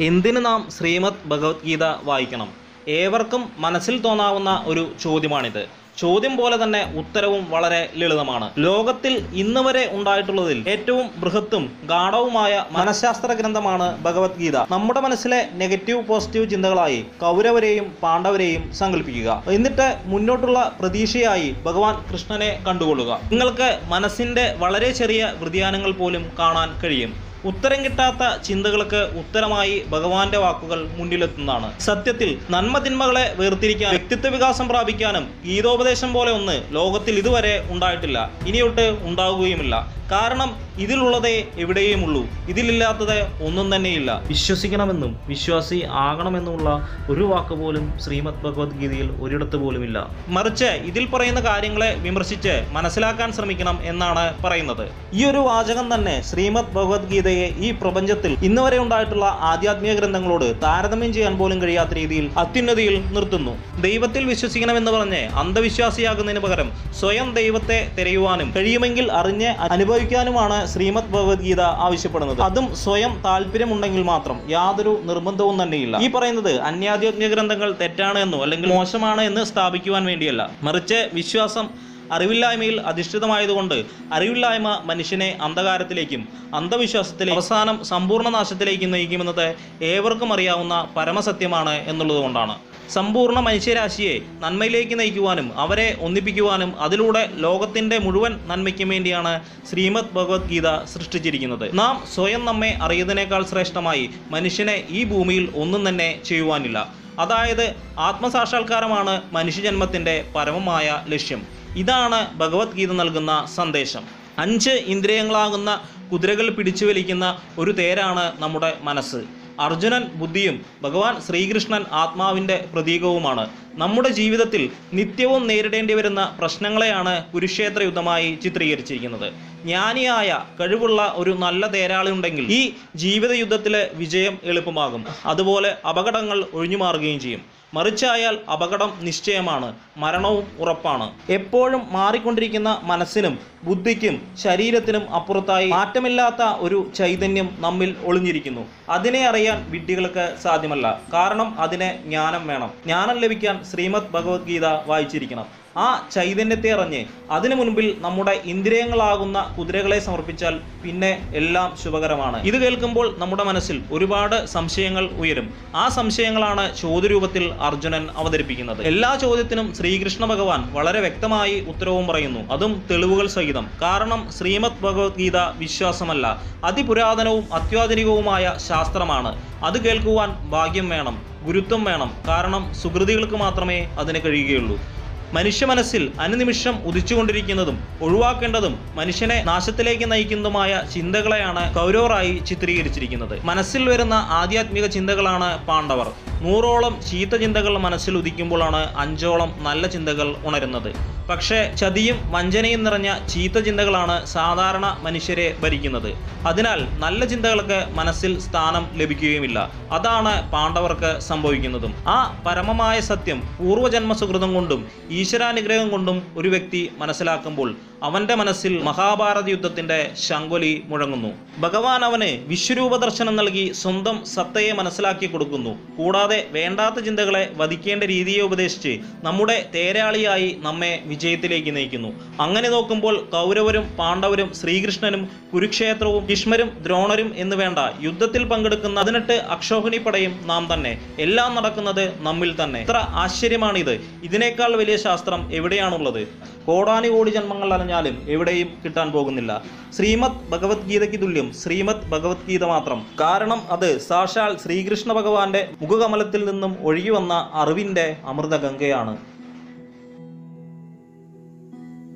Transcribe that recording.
എന്തിന് നാം ശ്രീമദ് ഭഗവത്ഗീത വായിക്കണം? ഏവർക്കും മനസ്സിൽ തോന്നാവുന്ന ഒരു ചോദ്യമാണിത്. ചോദ്യം പോലെ തന്നെ ഉത്തരവും വളരെ ലളിതമാണ്. ലോകത്തിൽ ഇന്ന് വരെ ഉണ്ടായിട്ടുള്ളതിൽ ഏറ്റവും ബൃഹത്തും ഗാഠവുമായ മനഃശാസ്ത്ര ഗ്രന്ഥമാണ് ഭഗവത്ഗീത. നമ്മുടെ മനസ്സിലെ നെഗറ്റീവ് പോസിറ്റീവ് ചിന്തകളായി കൗരവരെയും പാണ്ഡവരെയും സങ്കല്പിക്കുക. എന്നിട്ട് മുന്നോട്ടുള്ള പ്രതീക്ഷയായി ഭഗവാൻ കൃഷ്ണനെ കണ്ടുകൊള്ളുക. നിങ്ങൾക്ക് മനസ്സിന്റെ വളരെ ചെറിയ വ്യതിയാനങ്ങൾ പോലും കാണാൻ കഴിയും. ഉത്തരം കിട്ടാത്ത ചിന്തകൾക്ക് ഉത്തരമായി ഭഗവാന്റെ വാക്കുകൾ മുന്നിലെത്തുന്നതാണ്. സത്യത്തിൽ നന്മ തിന്മകളെ വേർതിരിക്കാൻ വ്യക്തിത്വ വികാസം പ്രാപിക്കാനും ഗീതോപദേശം പോലെ ഒന്ന് ലോകത്തിൽ ഇതുവരെ ഉണ്ടായിട്ടില്ല. ഇനിയൊട്ട് ഉണ്ടാവുകയുമില്ല. കാരണം ഇതിലുള്ളതേ എവിടെയും ഉള്ളൂ ഇതിലില്ലാത്തത് ഒന്നും തന്നെയില്ല. വിശ്വസിക്കണമെന്നും വിശ്വാസി ആകണമെന്നുമുള്ള ഒരു വാക്ക് പോലും ശ്രീമദ് ഭഗവത്ഗീതയിൽ ഒരിടത്ത് പോലുമില്ല. മറിച്ച് ഇതിൽ പറയുന്ന കാര്യങ്ങളെ വിമർശിച്ച് മനസ്സിലാക്കാൻ ശ്രമിക്കണം എന്നാണ് പറയുന്നത്. ഈ ഒരു വാചകം തന്നെ ശ്രീമദ് ഭഗവത്ഗീതയെ ഈ പ്രപഞ്ചത്തിൽ ഇന്ന് വരെ ഉണ്ടായിട്ടുള്ള ആധ്യാത്മിക ഗ്രന്ഥങ്ങളോട് താരതമ്യം ചെയ്യാൻ പോലും കഴിയാത്ത രീതിയിൽ അത്യുന്നതിയിൽ നിർത്തുന്നു. ദൈവത്തിൽ വിശ്വസിക്കണമെന്ന് പറഞ്ഞ് അന്ധവിശ്വാസിയാകുന്നതിന് പകരം സ്വയം ദൈവത്തെ തിരയുവാനും കഴിയുമെങ്കിൽ അറിഞ്ഞ് അനുഭവിക്കാനുമാണ് ശ്രീമദ് ഭഗവത്ഗീത ആവശ്യപ്പെടുന്നത്. അതും സ്വയം താല്പര്യമുണ്ടെങ്കിൽ മാത്രം യാതൊരു നിർബന്ധവും തന്നെയില്ല. ഈ പറയുന്നത് അന്യാധ്യാത്മിക ഗ്രന്ഥങ്ങൾ തെറ്റാണ് എന്നോ അല്ലെങ്കിൽ മോശമാണ് എന്ന് സ്ഥാപിക്കുവാൻ വേണ്ടിയല്ല. മറിച്ച് വിശ്വാസം അറിവില്ലായ്മയിൽ അധിഷ്ഠിതമായതുകൊണ്ട് അറിവില്ലായ്മ മനുഷ്യനെ അന്ധകാരത്തിലേക്കും അന്ധവിശ്വാസത്തിലെ അവസാനം സമ്പൂർണ നാശത്തിലേക്കും നയിക്കുമെന്നത് ഏവർക്കും അറിയാവുന്ന പരമസത്യമാണ് എന്നുള്ളതുകൊണ്ടാണ്. സമ്പൂർണ മനുഷ്യരാശിയെ നന്മയിലേക്ക് നയിക്കുവാനും അവരെ ഒന്നിപ്പിക്കുവാനും അതിലൂടെ ലോകത്തിന്റെ മുഴുവൻ നന്മയ്ക്കും വേണ്ടിയാണ് ശ്രീമദ് ഭഗവത്ഗീത സൃഷ്ടിച്ചിരിക്കുന്നത്. നാം സ്വയം നമ്മെ അറിയുന്നതിനേക്കാൾ ശ്രേഷ്ഠമായി മനുഷ്യനെ ഈ ഭൂമിയിൽ ഒന്നും തന്നെ ചെയ്യുവാനില്ല. അതായത് ആത്മസാക്ഷാത്കാരമാണ് മനുഷ്യജന്മത്തിന്റെ പരമമായ ലക്ഷ്യം. ഇതാണ് ഭഗവത്ഗീത നൽകുന്ന സന്ദേശം. അഞ്ച് ഇന്ദ്രിയങ്ങളാകുന്ന കുതിരകൾ പിടിച്ചു വലിക്കുന്ന ഒരു തേരാണ് നമ്മുടെ മനസ്സ്. അർജുനൻ ബുദ്ധിയും ഭഗവാൻ ശ്രീകൃഷ്ണൻ ആത്മാവിന്റെ പ്രതീകവുമാണ്. നമ്മുടെ ജീവിതത്തിൽ നിത്യവും നേരിടേണ്ടി വരുന്ന പ്രശ്നങ്ങളെയാണ് കുരുക്ഷേത്ര യുദ്ധമായി ചിത്രീകരിച്ചിരിക്കുന്നത്. ജ്ഞാനിയായ കഴിവുള്ള ഒരു നല്ല തേരാളി ഉണ്ടെങ്കിൽ ഈ ജീവിത യുദ്ധത്തിലെ വിജയം എളുപ്പമാകും. അതുപോലെ അപകടങ്ങൾ ഒഴിഞ്ഞു മാറുകയും ചെയ്യും. മറിച്ചായാൽ അപകടം നിശ്ചയമാണ്. മരണവും ഉറപ്പാണ്. എപ്പോഴും മാറിക്കൊണ്ടിരിക്കുന്ന മനസ്സിനും ബുദ്ധിക്കും ശരീരത്തിനും അപ്പുറത്തായി മാറ്റമില്ലാത്ത ഒരു ചൈതന്യം നമ്മിൽ ഒളിഞ്ഞിരിക്കുന്നു. അതിനെ അറിയാൻ വിഡ്ഢികൾക്ക് സാധ്യമല്ല. കാരണം അതിന് ജ്ഞാനം വേണം. ജ്ഞാനം ലഭിക്കാൻ ശ്രീമദ് ഭഗവത്ഗീത വായിച്ചിരിക്കണം. ആ ചൈതന്യത്തെ അറിഞ്ഞ് അതിനു മുൻപിൽ നമ്മുടെ ഇന്ദ്രിയങ്ങളാകുന്ന കുതിരകളെ സമർപ്പിച്ചാൽ പിന്നെ എല്ലാം ശുഭകരമാണ്. ഇത് കേൾക്കുമ്പോൾ നമ്മുടെ മനസ്സിൽ ഒരുപാട് സംശയങ്ങൾ ഉയരും. ആ സംശയങ്ങളാണ് ചോദ്യരൂപത്തിൽ അർജുനൻ അവതരിപ്പിക്കുന്നത്. എല്ലാ ചോദ്യത്തിനും ശ്രീകൃഷ്ണ ഭഗവാൻ വളരെ വ്യക്തമായി ഉത്തരവും പറയുന്നു. അതും തെളിവുകൾ സഹിതം. കാരണം ശ്രീമദ് ഭഗവത്ഗീത വിശ്വാസമല്ല. അതിപുരാതനവും അത്യാധുനികവുമായ ശാസ്ത്രമാണ്. അത് കേൾക്കുവാൻ ഭാഗ്യം വേണം ഗുരുത്വം വേണം. കാരണം സുഹൃതികൾക്ക് മാത്രമേ അതിന് കഴിയുകയുള്ളൂ. മനുഷ്യ മനസ്സിൽ അനുനിമിഷം ഉദിച്ചുകൊണ്ടിരിക്കുന്നതും ഒഴിവാക്കേണ്ടതും മനുഷ്യനെ നാശത്തിലേക്ക് നയിക്കുന്നതുമായ ചിന്തകളെയാണ് കൗരവറായി ചിത്രീകരിച്ചിരിക്കുന്നത്. മനസ്സിൽ വരുന്ന ആധ്യാത്മിക ചിന്തകളാണ് പാണ്ഡവർ. നൂറോളം ചീത്ത ചിന്തകൾ മനസ്സിൽ ഉദിക്കുമ്പോഴാണ് അഞ്ചോളം നല്ല ചിന്തകൾ ഉണരുന്നത്. പക്ഷേ ചതിയും വഞ്ചനയും നിറഞ്ഞ ചീത്ത ചിന്തകളാണ് സാധാരണ മനുഷ്യരെ ഭരിക്കുന്നത്. അതിനാൽ നല്ല ചിന്തകൾക്ക് മനസ്സിൽ സ്ഥാനം ലഭിക്കുകയുമില്ല. അതാണ് പാണ്ഡവർക്ക് സംഭവിക്കുന്നതും. ആ പരമമായ സത്യം പൂർവജന്മ സുഹൃതം കൊണ്ടും ഈശ്വരാനുഗ്രഹം കൊണ്ടും ഒരു വ്യക്തി മനസ്സിലാക്കുമ്പോൾ അവന്റെ മനസ്സിൽ മഹാഭാരത യുദ്ധത്തിന്റെ ശങ്കൊലി മുഴങ്ങുന്നു. ഭഗവാൻ അവന് വിശ്വരൂപ ദർശനം നൽകി സ്വന്തം സത്തയെ മനസ്സിലാക്കി കൊടുക്കുന്നു. കൂടാതെ വേണ്ടാത്ത ചിന്തകളെ വധിക്കേണ്ട രീതിയെ ഉപദേശിച്ച് നമ്മുടെ തേരാളിയായി നമ്മെ വിജയത്തിലേക്ക് നയിക്കുന്നു. അങ്ങനെ നോക്കുമ്പോൾ കൗരവരും പാണ്ഡവരും ശ്രീകൃഷ്ണനും കുരുക്ഷേത്രവും ഭീഷ്മരും ദ്രോണരും എന്ന് വേണ്ട യുദ്ധത്തിൽ പങ്കെടുക്കുന്ന പതിനെട്ട് അക്ഷോഹിണി പടയും നാം തന്നെ. എല്ലാം നടക്കുന്നത് നമ്മിൽ തന്നെ. എത്ര ആശ്ചര്യമാണിത്. ഇതിനേക്കാൾ വലിയ ശാസ്ത്രം എവിടെയാണുള്ളത്? കോടാനുകോടി ജന്മങ്ങൾ അലഞ്ഞാലും എവിടെയും കിട്ടാൻ പോകുന്നില്ല. ശ്രീമദ് ഭഗവത്ഗീതയ്ക്ക് തുല്യം ശ്രീമദ് ഭഗവത്ഗീത മാത്രം. കാരണം അത് സാക്ഷാൽ ശ്രീകൃഷ്ണ ഭഗവാന്റെ മുഖകമലത്തിൽ നിന്നും ഒഴുകി വന്ന അറിവിന്റെ അമൃത ഗംഗയാണ്